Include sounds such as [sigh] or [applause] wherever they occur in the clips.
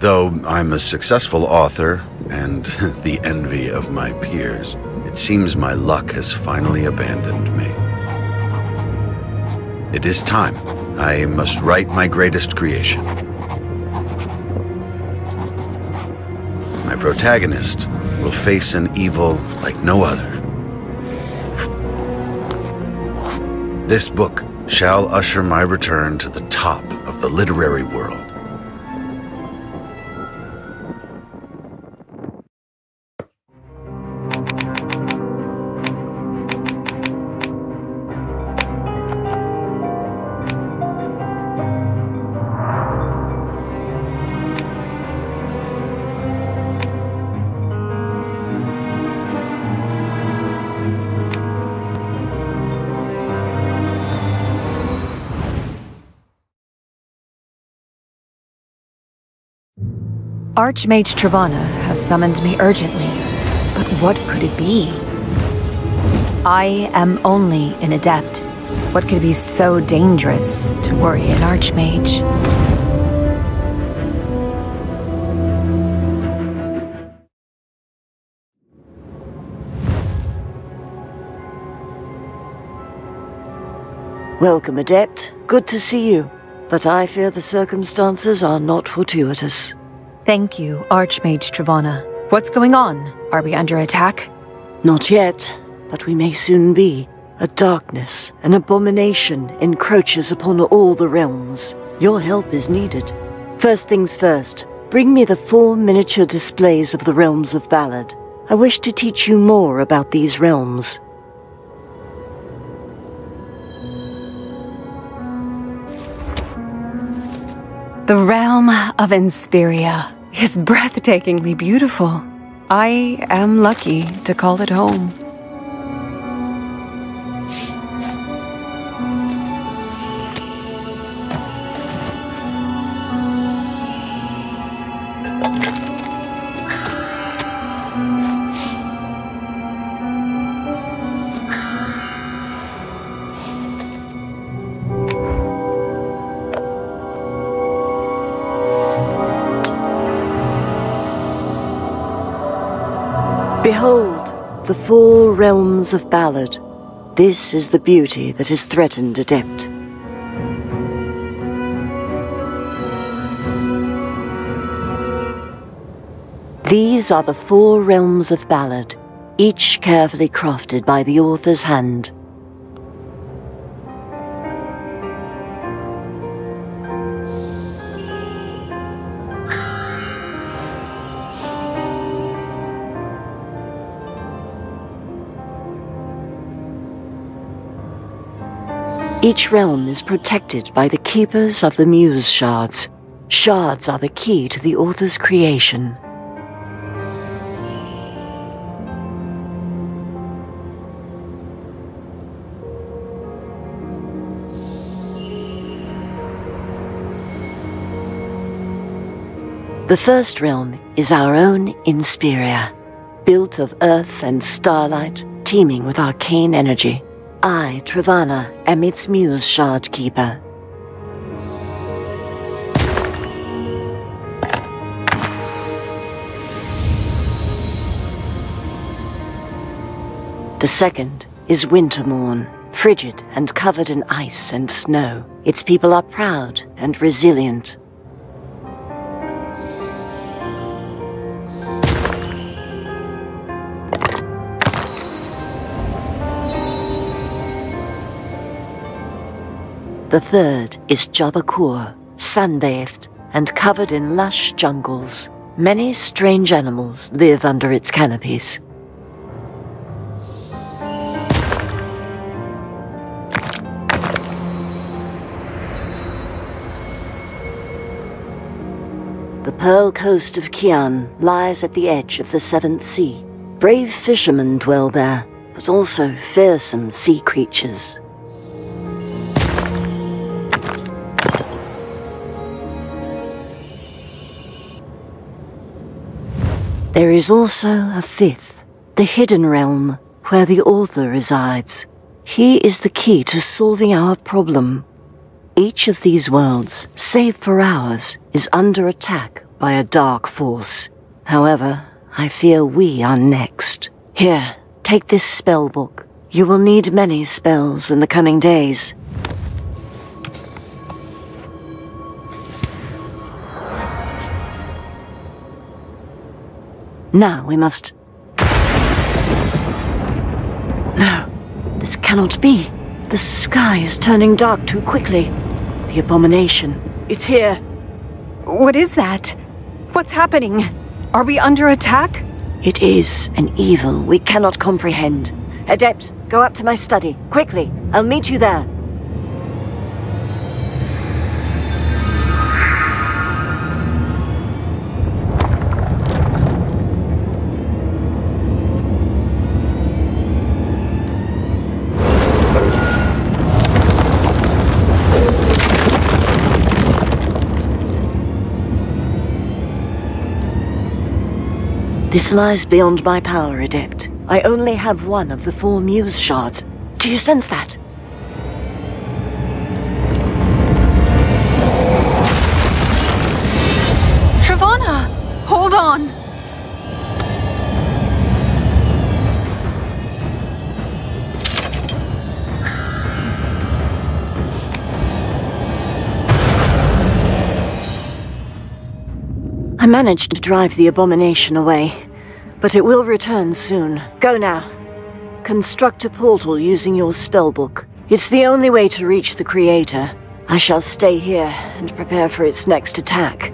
Though I'm a successful author and [laughs] the envy of my peers, it seems my luck has finally abandoned me. It is time. I must write my greatest creation. My protagonist will face an evil like no other. This book shall usher my return to the top of the literary world. Archmage Travana has summoned me urgently, but what could it be? I am only an adept. What could be so dangerous to worry an Archmage? Welcome, Adept. Good to see you. But I fear the circumstances are not fortuitous. Thank you, Archmage Travana. What's going on? Are we under attack? Not yet, but we may soon be. A darkness, an abomination, encroaches upon all the realms. Your help is needed. First things first, bring me the four miniature displays of the realms of Ballad. I wish to teach you more about these realms. The realm of Inspiria is breathtakingly beautiful. I am lucky to call it home. Realms of Ballad. This is the beauty that is threatened, Adept. These are the four realms of Ballad, each carefully crafted by the author's hand. Each realm is protected by the keepers of the Muse Shards. Shards are the key to the author's creation. The first realm is our own Inspiria, built of earth and starlight, teeming with arcane energy. I, Travana, am its muse shard keeper. The second is Wintermorn, frigid and covered in ice and snow. Its people are proud and resilient. The third is Jabakur, sunbathed and covered in lush jungles. Many strange animals live under its canopies. The Pearl Coast of Kian lies at the edge of the Seventh Sea. Brave fishermen dwell there, but also fearsome sea creatures. There is also a fifth, the Hidden Realm, where the author resides. He is the key to solving our problem. Each of these worlds, save for ours, is under attack by a dark force. However, I fear we are next. Here, take this spell book. You will need many spells in the coming days. Now we must... No, this cannot be. The sky is turning dark too quickly. The abomination. It's here. What is that? What's happening? Are we under attack? It is an evil we cannot comprehend. Adept, go up to my study. Quickly. I'll meet you there. This lies beyond my power, Adept. I only have one of the four Muse shards. Do you sense that? Travana! Hold on! Managed to drive the abomination away, but it will return soon. Go now. Construct a portal using your spellbook. It's the only way to reach the Creator. I shall stay here and prepare for its next attack.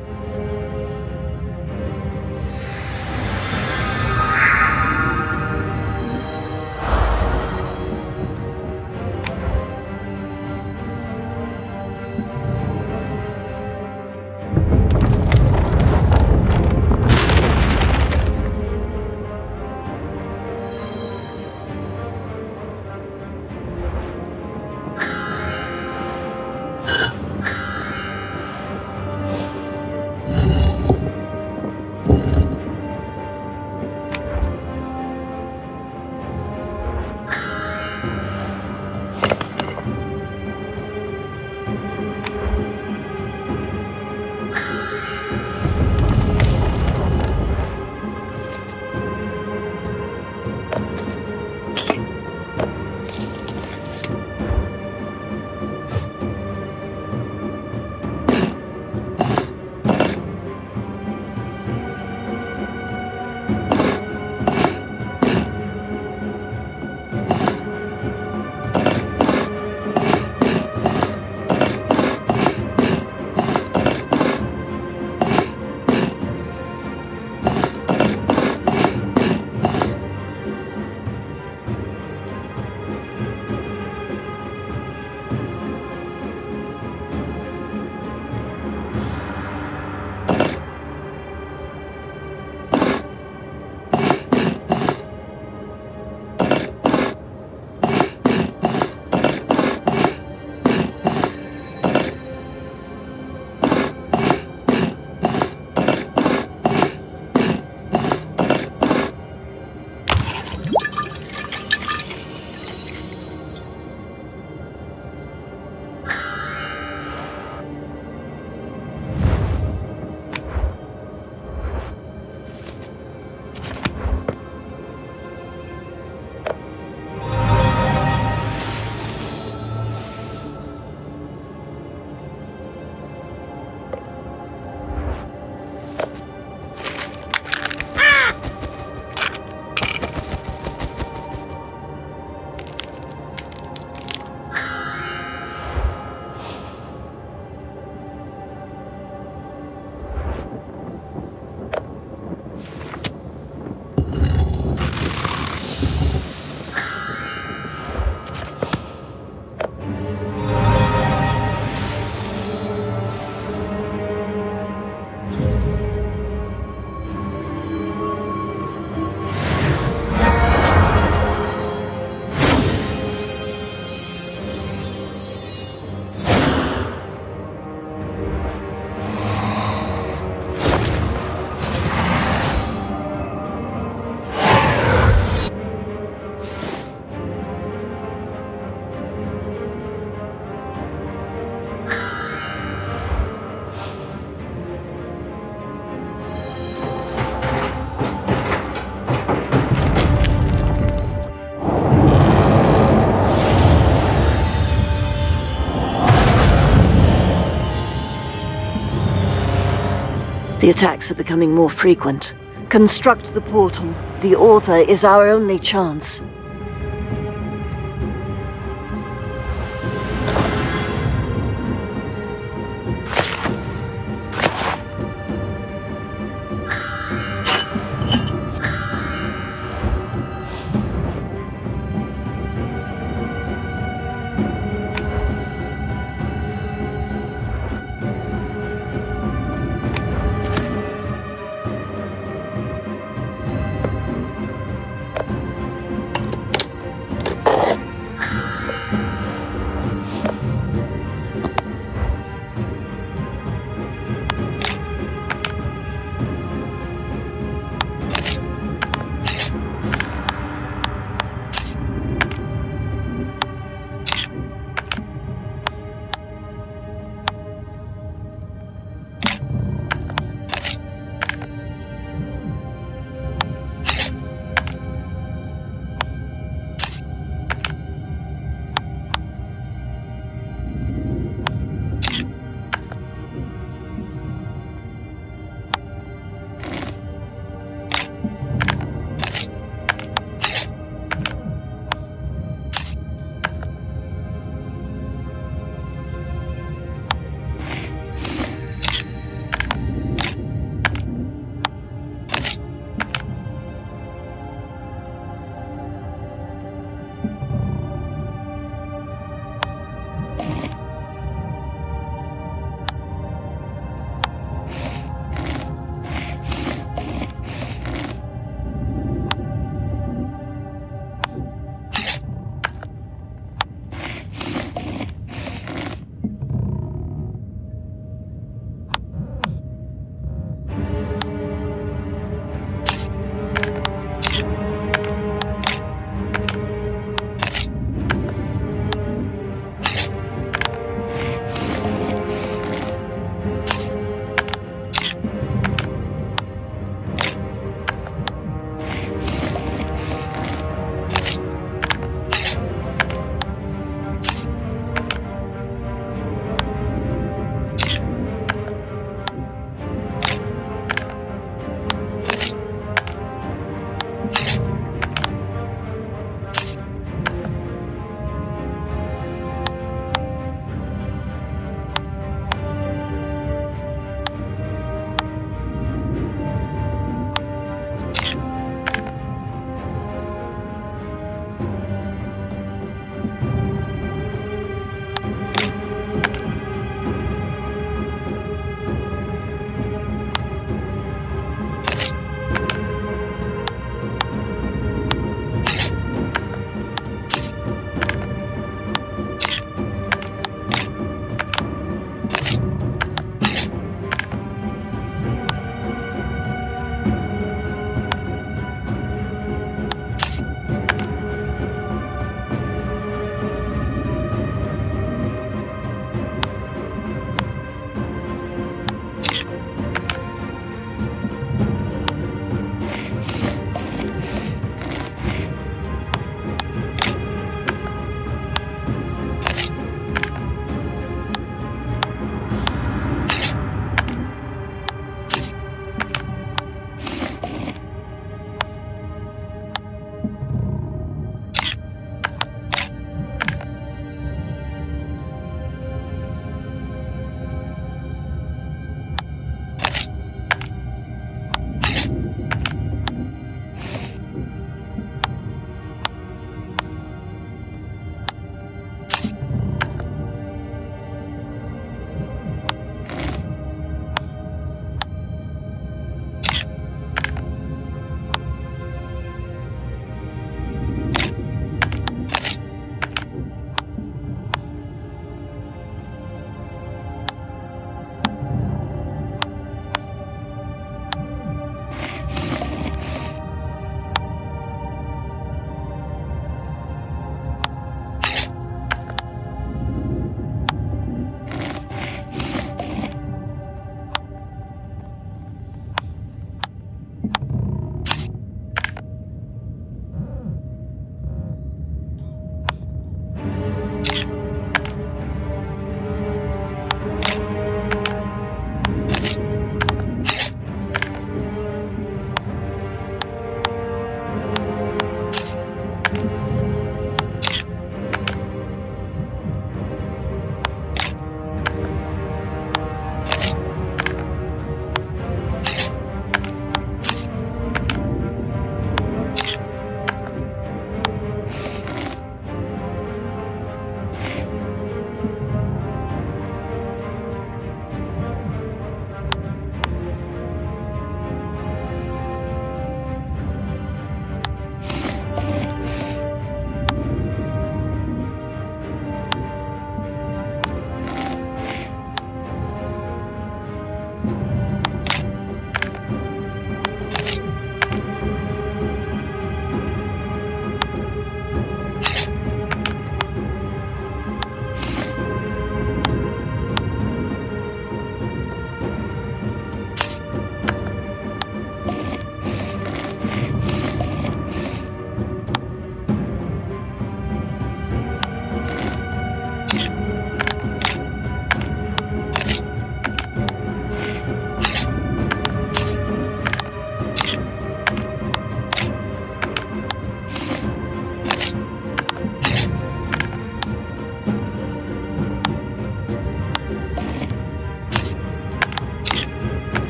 The attacks are becoming more frequent. Construct the portal. The author is our only chance.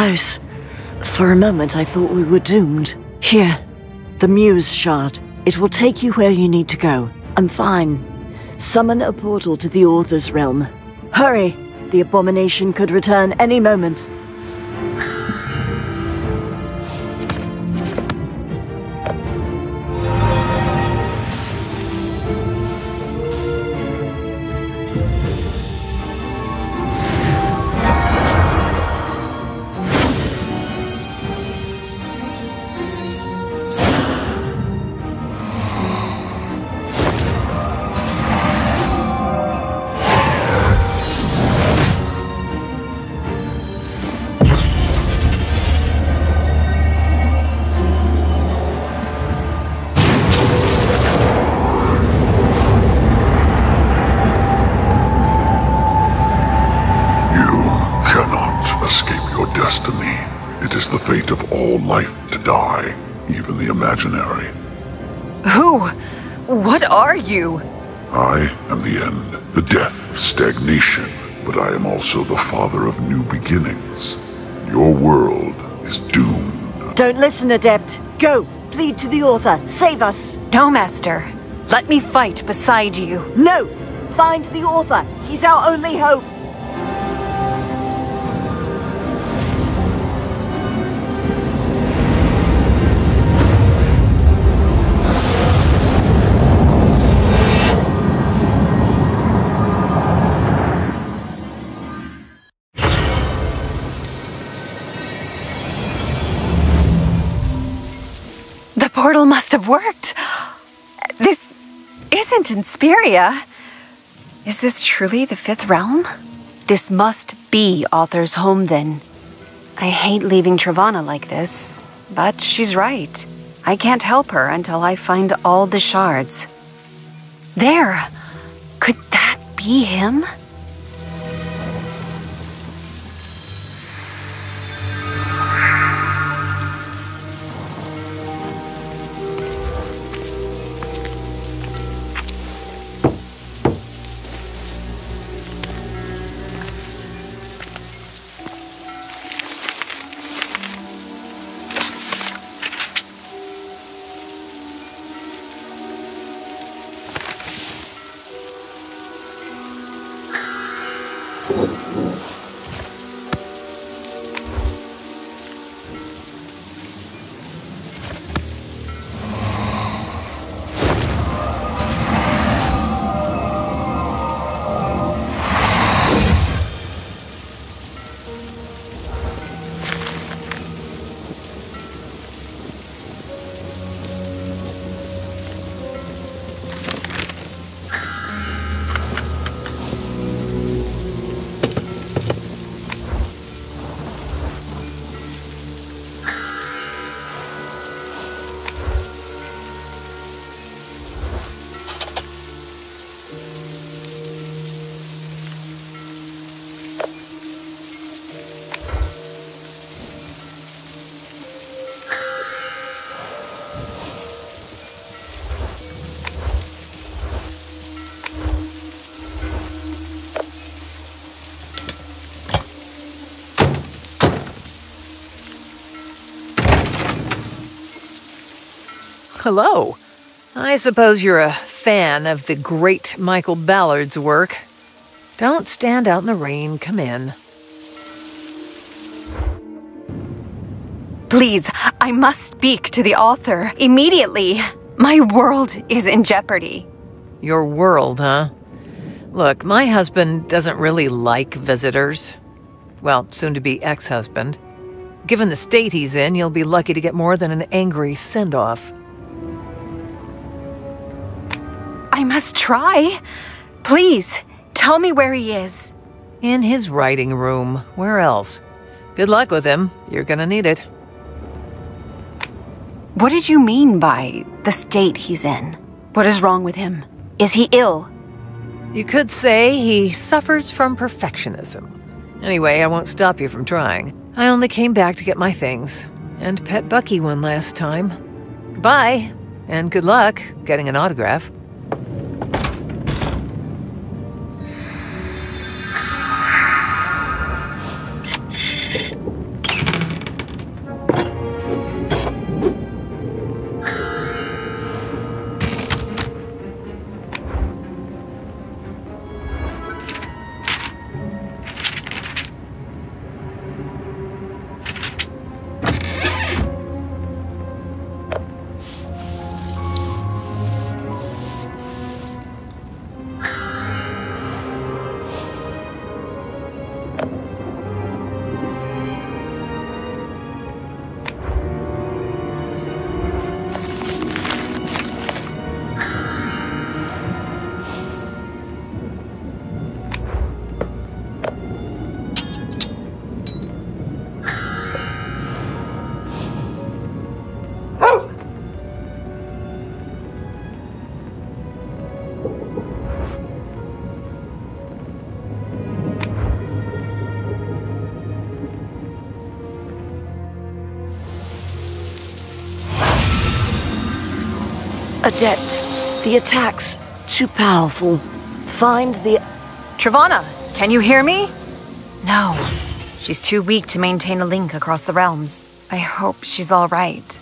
Close. For a moment, I thought we were doomed. Here, the Muse Shard. It will take you where you need to go. I'm fine. Summon a portal to the Author's Realm. Hurry! The abomination could return any moment. You? I am the end, the death of stagnation, but I am also the father of new beginnings. Your world is doomed. Don't listen, Adept. Go! Plead to the Author. Save us! No, Master. Let me fight beside you. No! Find the Author. He's our only hope. Must have worked. This isn't Inspiria. Is this truly the fifth realm? This must be Arthur's home then. I hate leaving Travana like this, but she's right. I can't help her until I find all the shards. There! Could that be him? Hello. I suppose you're a fan of the great Michael Ballard's work. Don't stand out in the rain, come in. Please, I must speak to the author immediately. My world is in jeopardy. Your world, huh? Look, my husband doesn't really like visitors. Well, soon to be ex husband. Given the state he's in, you'll be lucky to get more than an angry send off. I must try. Please, tell me where he is. In his writing room. Where else? Good luck with him. You're gonna need it. What did you mean by the state he's in? What is wrong with him? Is he ill? You could say he suffers from perfectionism. Anyway, I won't stop you from trying. I only came back to get my things, and pet Bucky one last time. Goodbye, and good luck getting an autograph. Adept, the attack's too powerful. Find the... Travana, can you hear me? No. She's too weak to maintain a link across the realms. I hope she's all right.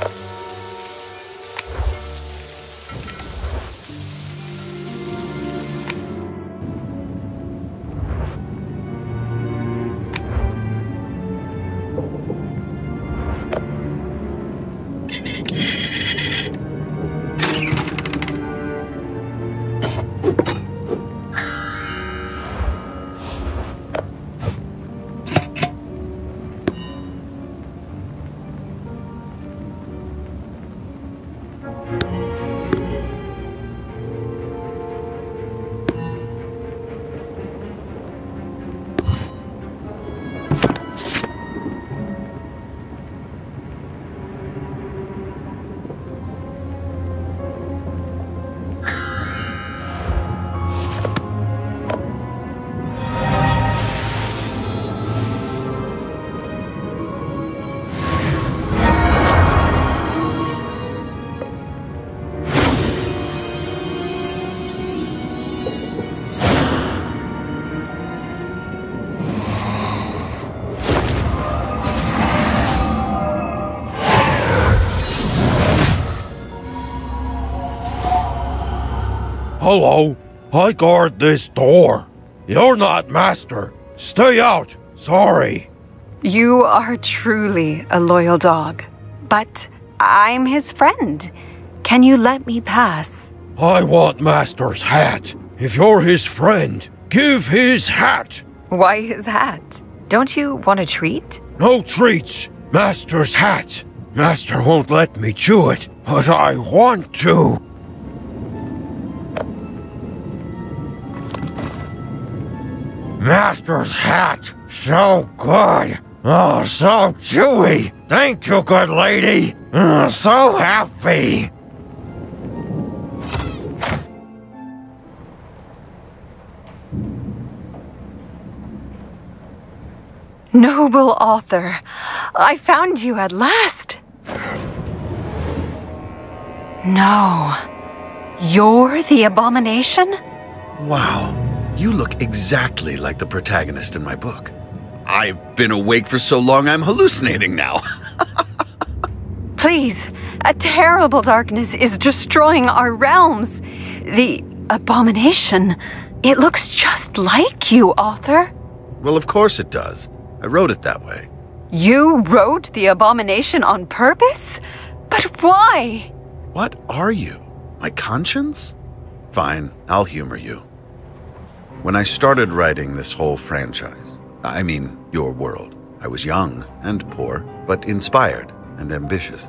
Bye. Hello, I guard this door. You're not master. Stay out. Sorry. You are truly a loyal dog. But I'm his friend. Can you let me pass? I want master's hat. If you're his friend, give his hat. Why his hat? Don't you want a treat? No treats. Master's hat. Master won't let me chew it, but I want to. Master's hat. So good. Oh, so chewy. Thank you, good lady. Oh, so happy. Noble author, I found you at last. No. You're the abomination? Wow. You look exactly like the protagonist in my book. I've been awake for so long I'm hallucinating now. [laughs] Please, a terrible darkness is destroying our realms. The abomination. It looks just like you, author. well, of course it does. I wrote it that way. You wrote the abomination on purpose? But why? What are you? My conscience? Fine, I'll humor you. When I started writing this whole franchise, I mean, your world, I was young and poor, but inspired and ambitious.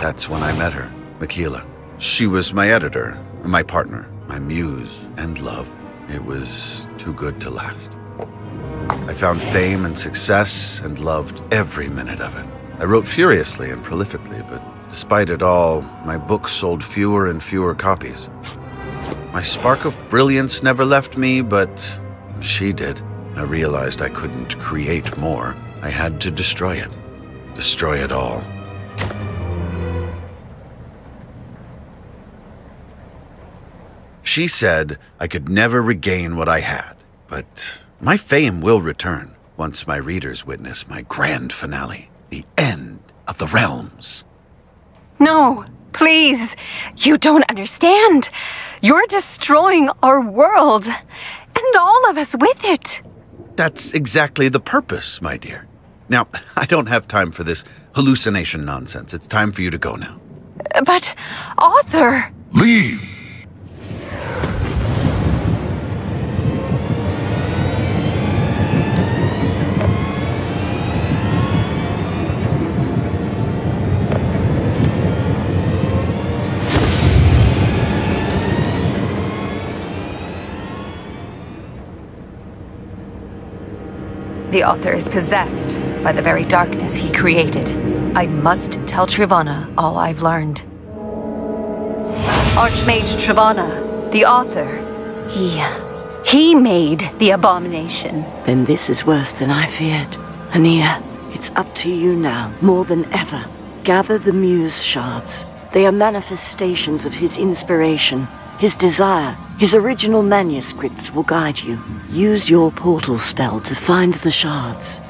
That's when I met her, Makila. She was my editor, my partner, my muse and love. It was too good to last. I found fame and success and loved every minute of it. I wrote furiously and prolifically, but despite it all, my books sold fewer and fewer copies. My spark of brilliance never left me, but she did. I realized I couldn't create more. I had to destroy it. Destroy it all. She said I could never regain what I had, but my fame will return once my readers witness my grand finale, the end of the realms. No, please. You don't understand. You're destroying our world, and all of us with it. That's exactly the purpose, my dear. Now, [laughs] I don't have time for this hallucination nonsense. It's time for you to go now. But, Arthur... Leave! The author is possessed by the very darkness he created. I must tell Travana all I've learned. Archmage Travana, the author, he. he made the abomination. Then this is worse than I feared. Ania, it's up to you now, more than ever. Gather the Muse shards. They are manifestations of his inspiration, his desire. His original manuscripts will guide you. Use your portal spell to find the shards.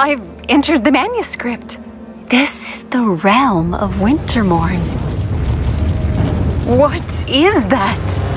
I've entered the manuscript. This is the realm of Wintermorn. What is that?